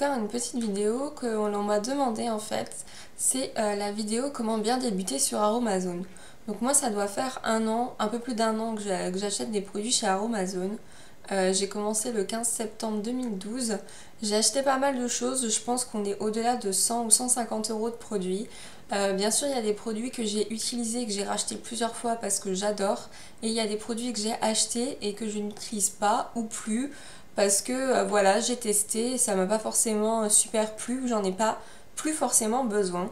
faire une petite vidéo que l'on m'a demandé en fait. C'est euh, la vidéo comment bien débuter sur Aromazone. Donc moi ça doit faire un an, un peu plus d'un an que j'achète des produits chez Aromazone. Euh, j'ai commencé le 15 septembre 2012. J'ai acheté pas mal de choses, je pense qu'on est au-delà de 100 ou 150 euros de produits. Euh, bien sûr, il y a des produits que j'ai utilisés, que j'ai rachetés plusieurs fois parce que j'adore. Et il y a des produits que j'ai achetés et que je n'utilise pas ou plus parce que euh, voilà, j'ai testé ça m'a pas forcément super plu, j'en ai pas plus forcément besoin.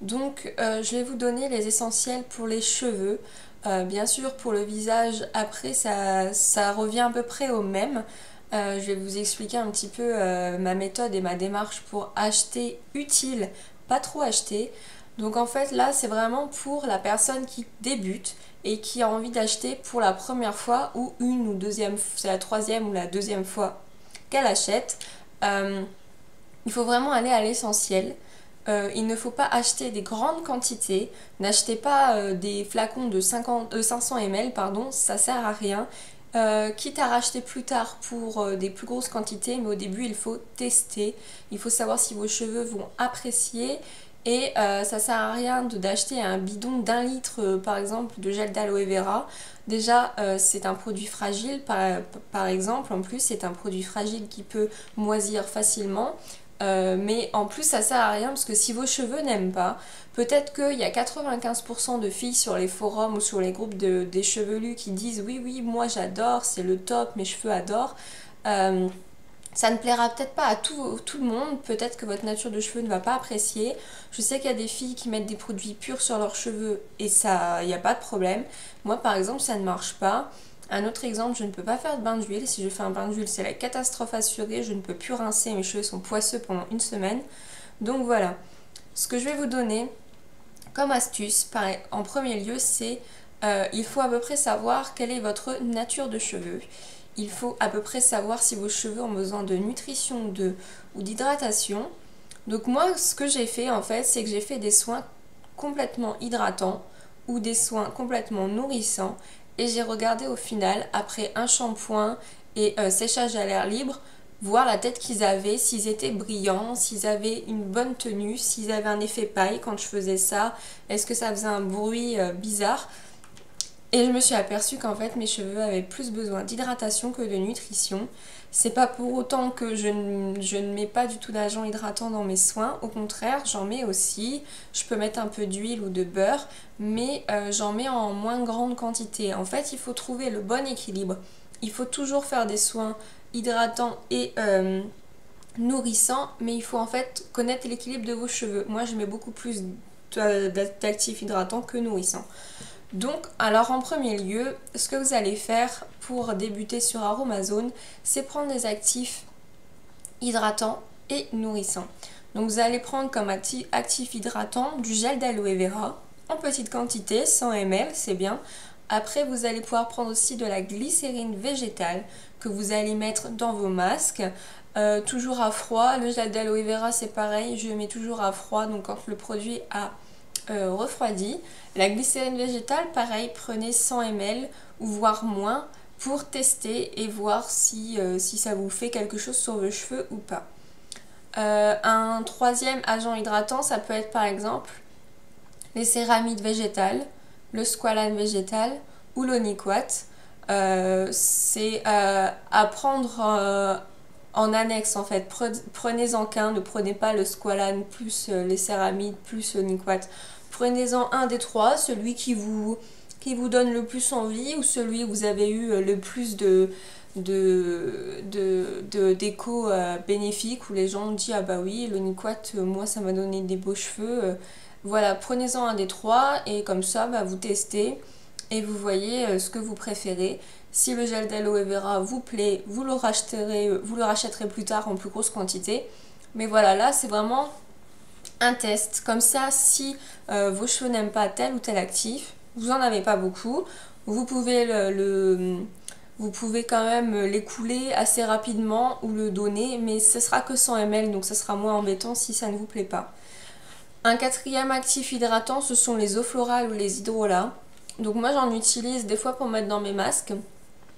Donc, je vais vous donner les essentiels pour les cheveux. Euh, bien sûr, pour le visage, après, ça, ça, revient à peu près au même. Euh, je vais vous expliquer un petit peu euh, ma méthode et ma démarche pour acheter utile, pas trop acheter. Donc en fait, là, c'est vraiment pour la personne qui débute et qui a envie d'acheter pour la première fois ou une ou deuxième, c'est la troisième ou la deuxième fois qu'elle achète. il faut vraiment aller à l'essentiel. Euh, il ne faut pas acheter des grandes quantités. N'achetez pas euh, des flacons de 50, 500 ml, pardon, ça sert à rien. Euh, quitte à racheter plus tard pour des plus grosses quantités, mais au début il faut tester. Il faut savoir si vos cheveux vont apprécier. Et ça sert à rien d'acheter un bidon d'un litre par exemple de gel d'aloe vera. Déjà c'est un produit fragile par, exemple. En plus c'est un produit fragile qui peut moisir facilement. Euh, mais en plus ça sert à rien parce que si vos cheveux n'aiment pas, peut-être qu'il y a 95% de filles sur les forums ou sur les groupes de, des chevelus qui disent oui oui moi j'adore, c'est le top, mes cheveux adorent. Ça ne plaira peut-être pas à tout, tout le monde, peut-être que votre nature de cheveux ne va pas apprécier. Je sais qu'il y a des filles qui mettent des produits purs sur leurs cheveux et ça, il n'y a pas de problème. Moi par exemple ça ne marche pas. Un autre exemple, je ne peux pas faire de bain d'huile. Si je fais un bain d'huile, c'est la catastrophe assurée. Je ne peux plus rincer, mes cheveux sont poisseux pendant une semaine. Donc voilà, ce que je vais vous donner comme astuce, en premier lieu, c'est euh, il faut à peu près savoir quelle est votre nature de cheveux. Il faut à peu près savoir si vos cheveux ont besoin de nutrition de, ou d'hydratation. Donc moi, ce que j'ai fait en fait, c'est que j'ai fait des soins complètement hydratants ou des soins complètement nourrissants et j'ai regardé au final, après un shampoing et euh, séchage à l'air libre, voir la tête qu'ils avaient, s'ils étaient brillants, s'ils avaient une bonne tenue, s'ils avaient un effet paille quand je faisais ça, est-ce que ça faisait un bruit euh, bizarre. Et je me suis aperçue qu'en fait mes cheveux avaient plus besoin d'hydratation que de nutrition. C'est pas pour autant que je ne, mets pas du tout d'agent hydratant dans mes soins, au contraire j'en mets aussi. Je peux mettre un peu d'huile ou de beurre, mais euh, j'en mets en moins grande quantité. En fait il faut trouver le bon équilibre. Il faut toujours faire des soins hydratants et euh, nourrissants, mais il faut en fait connaître l'équilibre de vos cheveux. Moi je mets beaucoup plus d'actifs hydratants que nourrissants. Donc, alors en premier lieu, ce que vous allez faire pour débuter sur Aromazone, c'est prendre des actifs hydratants et nourrissants. Donc vous allez prendre comme actif, hydratant du gel d'aloe vera en petite quantité, 100 ml, c'est bien. Après, vous allez pouvoir prendre aussi de la glycérine végétale que vous allez mettre dans vos masques. Euh, toujours à froid, le gel d'aloe vera c'est pareil, je le mets toujours à froid, donc quand le produit a euh, refroidi. La glycérine végétale, pareil, prenez 100 ml ou voire moins pour tester et voir si, euh, si ça vous fait quelque chose sur vos cheveux ou pas. Euh, un troisième agent hydratant, ça peut être par exemple les céramides végétales, le squalane végétal ou l'oniquat. c'est à prendre en annexe en fait. Prenez-en qu'un, ne prenez pas le squalane plus les céramides plus l'oniquat. Prenez-en un des trois, celui qui vous, qui vous donne le plus envie ou celui où vous avez eu euh, le plus de de, de, euh, bénéfique où les gens ont dit ah bah oui le euh, moi ça m'a donné des beaux cheveux voilà prenez-en un des trois et comme ça bah, vous testez et vous voyez ce que vous préférez si le gel d'aloe vera vous plaît vous le racheterez vous le rachèterez plus tard en plus grosse quantité mais voilà là c'est vraiment un test. Comme ça, si euh, vos cheveux n'aiment pas tel ou tel actif, vous en avez pas beaucoup, vous pouvez le, vous pouvez quand même l'écouler assez rapidement ou le donner, mais ce sera que 100 ml, donc ce sera moins embêtant si ça ne vous plaît pas. Un quatrième actif hydratant, ce sont les eaux florales ou les hydrolats. Donc moi j'en utilise des fois pour mettre dans mes masques.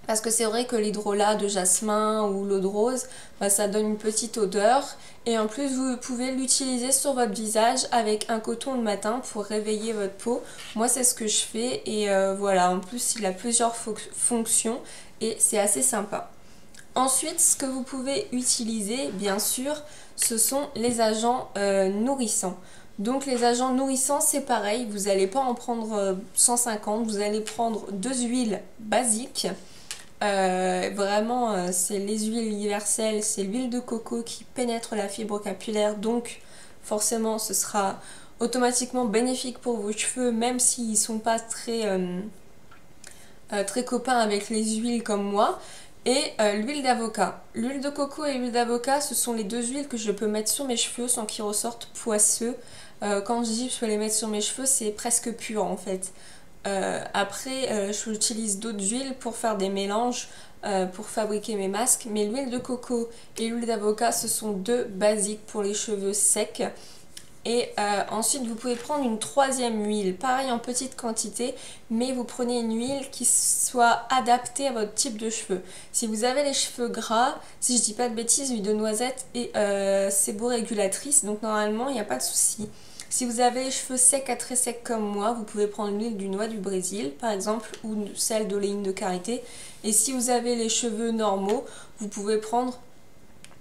Parce que c'est vrai que l'hydrolat de jasmin ou l'eau de rose, bah, ça donne une petite odeur. Et en plus, vous pouvez l'utiliser sur votre visage avec un coton le matin pour réveiller votre peau. Moi, c'est ce que je fais. Et euh, voilà, en plus, il a plusieurs fonctions et c'est assez sympa. Ensuite, ce que vous pouvez utiliser, bien sûr, ce sont les agents euh, nourrissants. Donc les agents nourrissants, c'est pareil, vous n'allez pas en prendre 150, euh, vous allez prendre deux huiles basiques. Euh, vraiment, c'est les huiles universelles, c'est l'huile de coco qui pénètre la fibre capillaire, donc forcément ce sera automatiquement bénéfique pour vos cheveux, même s'ils ne sont pas très, très copains avec les huiles comme moi. Et euh, l'huile d'avocat. L'huile de coco et l'huile d'avocat, ce sont les deux huiles que je peux mettre sur mes cheveux sans qu'ils ressortent poisseux. Euh, quand je dis que je peux les mettre sur mes cheveux, c'est presque pur en fait. Euh, après, j'utilise d'autres huiles pour faire des mélanges pour fabriquer mes masques. Mais l'huile de coco et l'huile d'avocat, ce sont deux basiques pour les cheveux secs. Et euh, ensuite, vous pouvez prendre une troisième huile, pareil en petite quantité, mais vous prenez une huile qui soit adaptée à votre type de cheveux. Si vous avez les cheveux gras, si je dis pas de bêtises, l'huile de noisette et euh, régulatrice donc normalement il n'y a pas de souci. Si vous avez les cheveux secs à très secs comme moi, vous pouvez prendre l'huile du noix du Brésil, par exemple, ou celle d'oléine de karité. Et si vous avez les cheveux normaux, vous pouvez prendre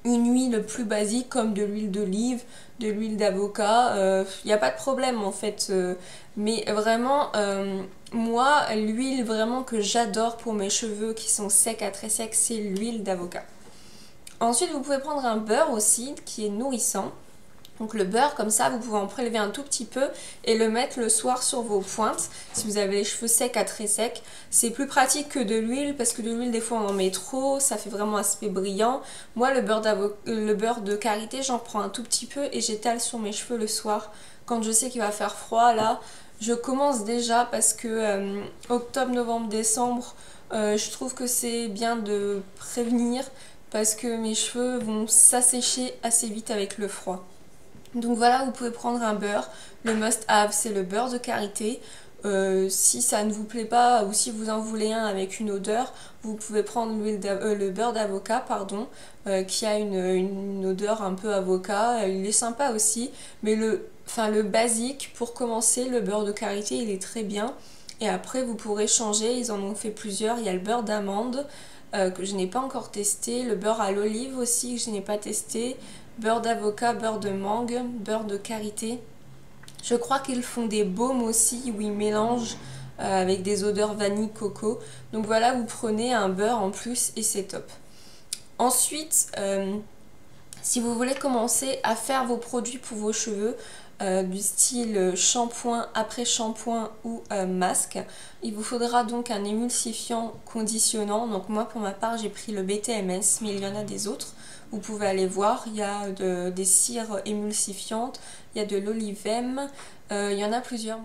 une huile plus basique comme de l'huile d'olive, de l'huile d'avocat. Il euh, n'y a pas de problème en fait. Euh, mais vraiment, euh, moi, l'huile vraiment que j'adore pour mes cheveux qui sont secs à très secs, c'est l'huile d'avocat. Ensuite, vous pouvez prendre un beurre aussi qui est nourrissant. Donc le beurre, comme ça, vous pouvez en prélever un tout petit peu et le mettre le soir sur vos pointes. Si vous avez les cheveux secs à très secs, c'est plus pratique que de l'huile parce que de l'huile, des fois, on en met trop, ça fait vraiment aspect brillant. Moi, le beurre, beurre de karité, j'en prends un tout petit peu et j'étale sur mes cheveux le soir. Quand je sais qu'il va faire froid, là, je commence déjà parce que euh, octobre, novembre, décembre, euh, je trouve que c'est bien de prévenir parce que mes cheveux vont s'assécher assez vite avec le froid. Donc voilà, vous pouvez prendre un beurre. Le must-have, c'est le beurre de karité. Euh, si ça ne vous plaît pas ou si vous en voulez un avec une odeur, vous pouvez prendre euh, le beurre d'avocat pardon, euh, qui a une, odeur un peu avocat. Il est sympa aussi, mais le, enfin, le basique pour commencer, le beurre de karité, il est très bien. Et après, vous pourrez changer. Ils en ont fait plusieurs. Il y a le beurre d'amande que je n'ai pas encore testé, le beurre à l'olive aussi que je n'ai pas testé, beurre d'avocat, beurre de mangue, beurre de karité. Je crois qu'ils font des baumes aussi où ils mélangent euh, avec des odeurs vanille coco. Donc voilà, vous prenez un beurre en plus et c'est top. Ensuite, euh, si vous voulez commencer à faire vos produits pour vos cheveux, euh, du style shampoing après shampoing ou masque. Il vous faudra donc un émulsifiant conditionnant. Donc moi pour ma part j'ai pris le BTMS mais il y en a des autres. Vous pouvez aller voir, il y a des cires émulsifiantes, il y a de l'olivem, euh, il y en a plusieurs.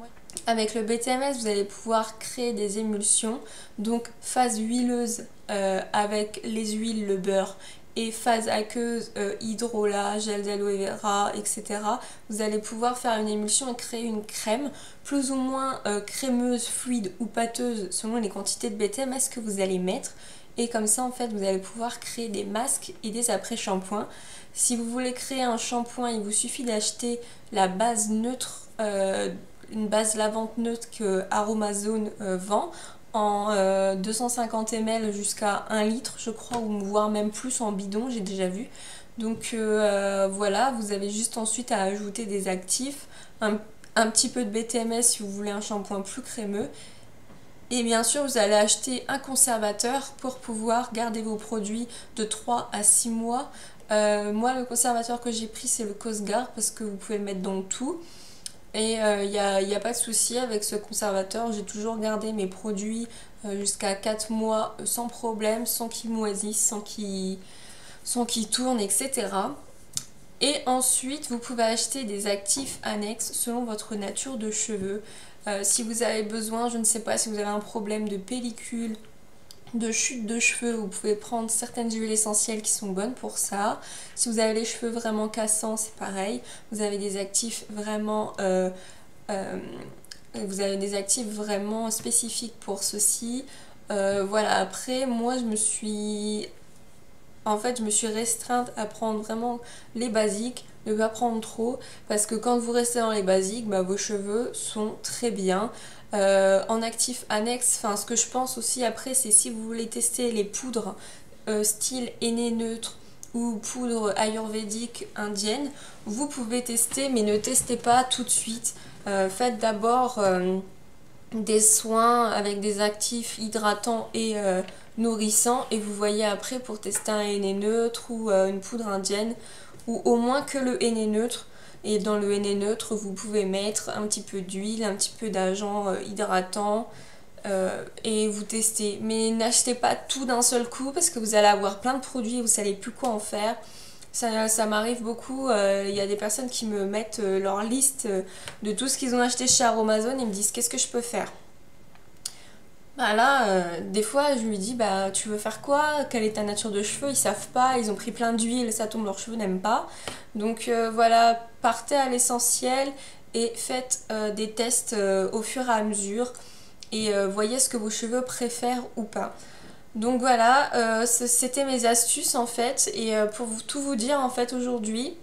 Avec le BTMS, vous allez pouvoir créer des émulsions, donc phase huileuse euh, avec les huiles, le beurre et phase aqueuse, euh, hydrolat, gel d'aloe vera, etc. Vous allez pouvoir faire une émulsion et créer une crème plus ou moins crémeuse, fluide ou pâteuse selon les quantités de BTMS que vous allez mettre. Et comme ça, en fait, vous allez pouvoir créer des masques et des après-shampoings. Si vous voulez créer un shampoing, il vous suffit d'acheter la base neutre, euh, une base lavante neutre que Aromazone euh, vend en 250 euh, ml jusqu'à 1 litre, je crois, ou voire même plus en bidon, j'ai déjà vu. Donc voilà, vous avez juste ensuite à ajouter des actifs, un, petit peu de BTMS si vous voulez un shampoing plus crémeux et bien sûr, vous allez acheter un conservateur pour pouvoir garder vos produits de 3 à 6 mois. Euh, moi, le conservateur que j'ai pris, c'est le Cosgar parce que vous pouvez mettre dans tout. Et il euh, n'y a, pas de souci avec ce conservateur. J'ai toujours gardé mes produits euh, jusqu'à 4 mois sans problème, sans qu'ils moisissent, sans qu'ils qu tournent, etc. Et ensuite, vous pouvez acheter des actifs annexes selon votre nature de cheveux. Euh, si vous avez besoin, je ne sais pas, si vous avez un problème de pellicule, de chute de cheveux, vous pouvez prendre certaines huiles essentielles qui sont bonnes pour ça. Si vous avez les cheveux vraiment cassants, c'est pareil. Vous avez des actifs vraiment... Euh, euh, vous avez des actifs vraiment spécifiques pour ceci. voilà, après, moi, je me suis en fait, je me suis restreinte à prendre vraiment les basiques, ne pas prendre trop, parce que quand vous restez dans les basiques, bah, vos cheveux sont très bien. Euh, en actif annexe, enfin ce que je pense aussi après, c'est si vous voulez tester les poudres euh, style aîné neutre ou poudre ayurvédique indienne, vous pouvez tester, mais ne testez pas tout de suite. Euh, faites d'abord des soins avec des actifs hydratants et nourrissant et vous voyez après pour tester un henné neutre ou euh, une poudre indienne ou au moins que le henné neutre. Et dans le henné neutre vous pouvez mettre un petit peu d'huile, un petit peu d'agent euh, hydratant euh, et vous testez. Mais n'achetez pas tout d'un seul coup parce que vous allez avoir plein de produits et vous savez plus quoi en faire. Ça, ça m'arrive beaucoup, il y a des personnes qui me mettent leur liste de tout ce qu'ils ont acheté chez Aromazone et me disent qu'est-ce que je peux faire? Bah là, euh, des fois, je lui dis, bah tu veux faire quoi? Quelle est ta nature de cheveux? Ils savent pas, ils ont pris plein d'huile, ça tombe, leurs cheveux n'aiment pas. Donc euh, voilà, partez à l'essentiel et faites euh, des tests au fur et à mesure et voyez ce que vos cheveux préfèrent ou pas. Donc voilà, c'était mes astuces en fait et pour tout vous dire en fait aujourd'hui,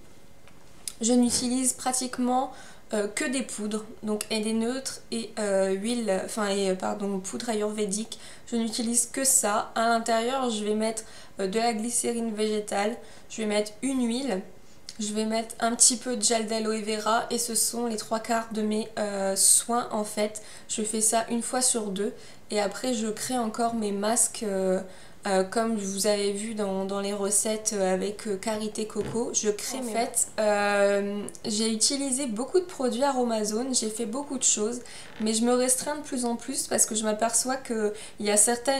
je n'utilise pratiquement euh, que des poudres, donc et des neutres et euh, huile, enfin et euh, pardon, poudre ayurvédique. Je n'utilise que ça. À l'intérieur, je vais mettre de la glycérine végétale, je vais mettre une huile, je vais mettre un petit peu de gel d'aloe vera et ce sont les trois quarts de mes soins en fait. Je fais ça une fois sur deux et après je crée encore mes masques euh, comme vous avez vu dans, les recettes euh, avec euh, Carité Coco, je crée en fait. j'ai utilisé beaucoup de produits Aromazone, j'ai fait beaucoup de choses, mais je me restreins de plus en plus parce que je m'aperçois qu'il y, a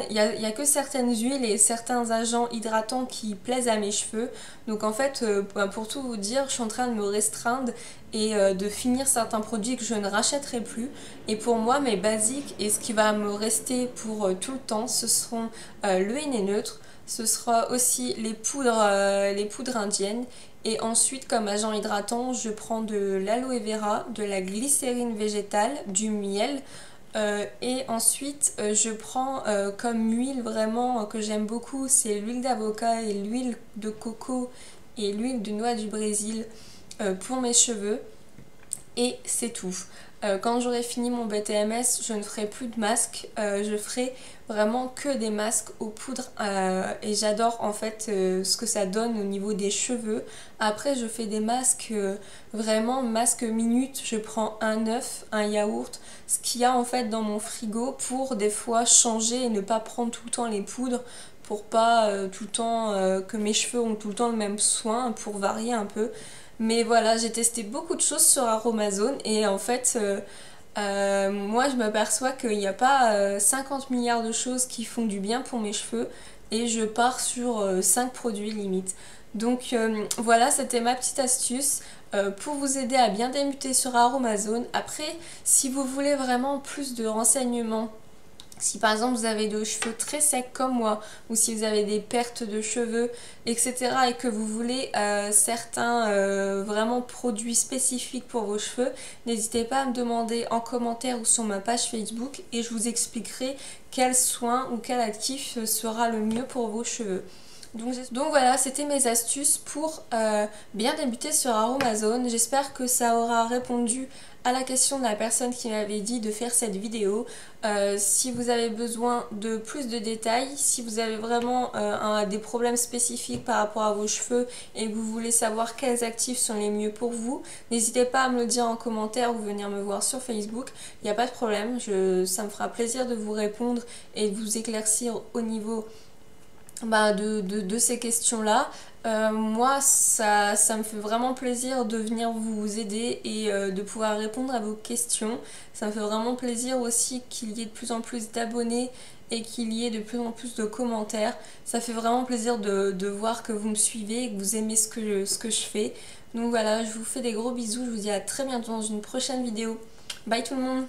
il y, a, que certaines huiles et certains agents hydratants qui plaisent à mes cheveux. Donc en fait, bah, pour tout vous dire, je suis en train de me restreindre et de finir certains produits que je ne rachèterai plus. Et pour moi, mes basiques et ce qui va me rester pour tout le temps, ce seront le neutre. Ce sera aussi les poudres, euh, les poudres indiennes. Et ensuite, comme agent hydratant, je prends de l'aloe vera, de la glycérine végétale, du miel. Euh, et ensuite, euh, je prends comme huile vraiment que j'aime beaucoup, c'est l'huile d'avocat et l'huile de coco et l'huile de noix du Brésil pour mes cheveux. Et c'est tout. Euh, quand j'aurai fini mon BTMS, je ne ferai plus de masques, euh, je ferai vraiment que des masques aux poudres euh, et j'adore en fait ce que ça donne au niveau des cheveux. Après je fais des masques vraiment masques minutes, je prends un œuf, un yaourt, ce qu'il y a en fait dans mon frigo pour des fois changer et ne pas prendre tout le temps les poudres pour pas tout le temps que mes cheveux ont tout le temps le même soin pour varier un peu. Mais voilà, j'ai testé beaucoup de choses sur Aromazone et en fait, euh, euh, moi je m'aperçois qu'il n'y a pas 50 euh, milliards de choses qui font du bien pour mes cheveux et je pars sur 5 produits limite. Donc voilà, c'était ma petite astuce pour vous aider à bien débuter sur Aromazone. Après, si vous voulez vraiment plus de renseignements si par exemple vous avez des cheveux très secs comme moi, ou si vous avez des pertes de cheveux, etc. et que vous voulez euh, certains euh, vraiment produits spécifiques pour vos cheveux, n'hésitez pas à me demander en commentaire ou sur ma page Facebook et je vous expliquerai quel soin ou quel actif sera le mieux pour vos cheveux. Donc, voilà, c'était mes astuces pour euh, bien débuter sur Aromazone. J'espère que ça aura répondu à la question de la personne qui m'avait dit de faire cette vidéo. Euh, si vous avez besoin de plus de détails, si vous avez vraiment euh, des problèmes spécifiques par rapport à vos cheveux et que vous voulez savoir quels actifs sont les mieux pour vous, n'hésitez pas à me le dire en commentaire ou venir me voir sur Facebook. Il n'y a pas de problème, ça me fera plaisir de vous répondre et de vous éclaircir au niveau bah, de, de, ces questions-là. Euh, moi, ça, ça, me fait vraiment plaisir de venir vous aider et euh, de pouvoir répondre à vos questions. Ça me fait vraiment plaisir aussi qu'il y ait de plus en plus d'abonnés et qu'il y ait de plus en plus de commentaires. Ça fait vraiment plaisir de, de, voir que vous me suivez et que vous aimez ce que, ce que je fais. Donc voilà, je vous fais des gros bisous. Je vous dis à très bientôt dans une prochaine vidéo. Bye tout le monde